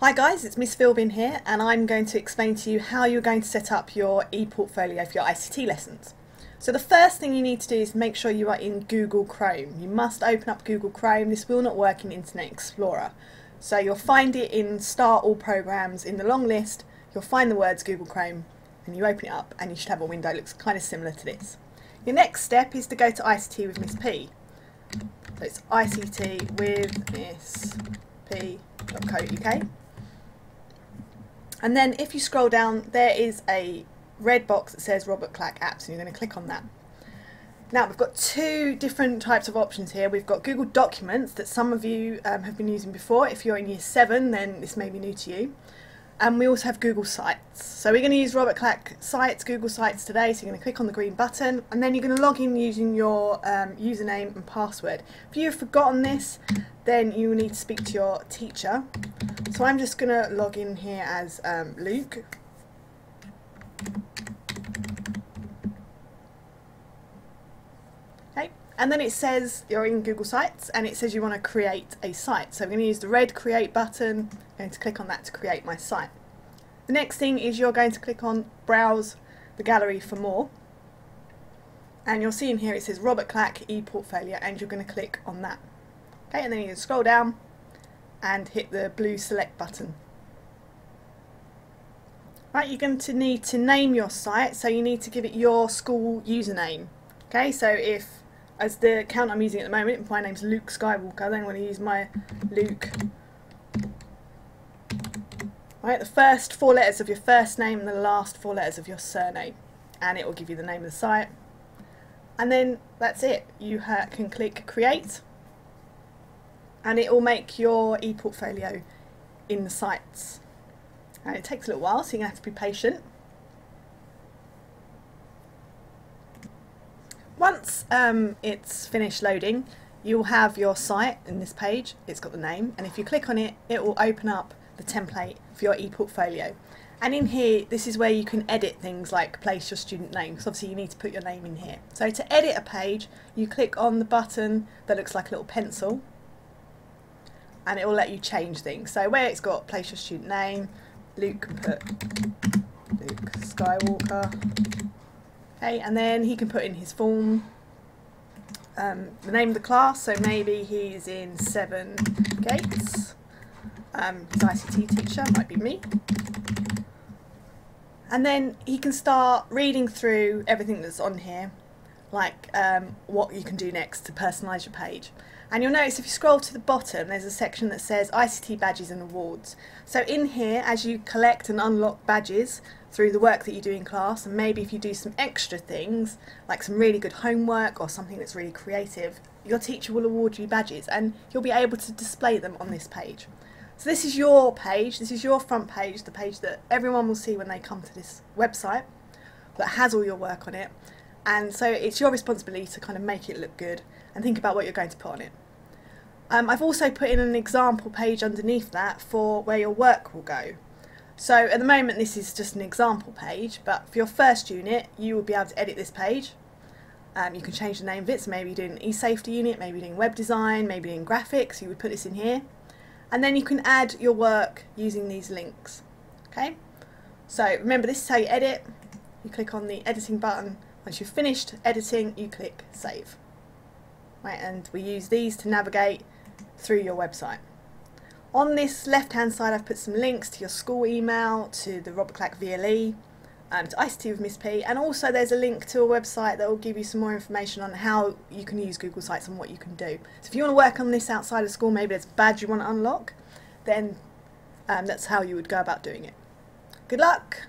Hi guys, it's Miss Philbin here and I'm going to explain to you how you're going to set up your ePortfolio for your ICT lessons. So the first thing you need to do is make sure you are in Google Chrome. You must open up Google Chrome, this will not work in Internet Explorer. So you'll find it in Start All Programs in the long list, you'll find the words Google Chrome and you open it up and you should have a window that looks kind of similar to this. Your next step is to go to ICT with Miss P. So it's ICT with Miss P.co.uk. And then if you scroll down, there is a red box that says Robert Clack Apps, and you're going to click on that. Now we've got two different types of options here. We've got Google Documents that some of you um, have been using before. If you're in year 7 then this may be new to you. And we also have Google Sites. So we're going to use Robert Clack Sites, Google Sites today. So you're going to click on the green button and then you're going to log in using your um, username and password. If you've forgotten this, then you will need to speak to your teacher. So I'm just going to log in here as um, Luke. Okay, and then it says you're in Google Sites and it says you want to create a site. So I'm going to use the red create button, I'm going to click on that to create my site. The next thing is you're going to click on browse the gallery for more and you'll see in here it says Robert Clack ePortfolio and you're going to click on that. Okay, and then you can scroll down and hit the blue select button. Right, you're going to need to name your site, so you need to give it your school username. Okay, so if, as the account I'm using at the moment, if my name's Luke Skywalker, then I'm going to use my Luke. Right, the first four letters of your first name and the last four letters of your surname, and it will give you the name of the site. And then that's it. You can click create and it will make your ePortfolio in the sites. And it takes a little while, so to have to be patient. Once um, it's finished loading, you'll have your site in this page. It's got the name, and if you click on it, it will open up the template for your ePortfolio. And in here, this is where you can edit things like place your student name, because obviously you need to put your name in here. So to edit a page, you click on the button that looks like a little pencil, and it will let you change things. So where it's got place your student name, Luke can put Luke Skywalker. Okay, and then he can put in his form, um, the name of the class, so maybe he's in Seven Gates. Um, his ICT teacher might be me. And then he can start reading through everything that's on here, like um, what you can do next to personalise your page. And you'll notice if you scroll to the bottom, there's a section that says ICT badges and awards. So in here, as you collect and unlock badges through the work that you do in class, and maybe if you do some extra things, like some really good homework or something that's really creative, your teacher will award you badges and you'll be able to display them on this page. So this is your page, this is your front page, the page that everyone will see when they come to this website that has all your work on it. And so it's your responsibility to kind of make it look good and think about what you're going to put on it. Um, I've also put in an example page underneath that for where your work will go. So at the moment this is just an example page, but for your first unit you will be able to edit this page. Um, you can change the name of it, so maybe you're doing an e-safety unit, maybe you're doing web design, maybe doing graphics, you would put this in here. And then you can add your work using these links. Okay, so remember this is how you edit. You click on the editing button. Once you've finished editing, you click save. Right, and we use these to navigate through your website. On this left hand side I've put some links to your school email, to the Robert Clack VLE, um, to ICT with Miss P and also there's a link to a website that will give you some more information on how you can use Google Sites and what you can do. So if you want to work on this outside of school, maybe there's a badge you want to unlock, then um, that's how you would go about doing it. Good luck!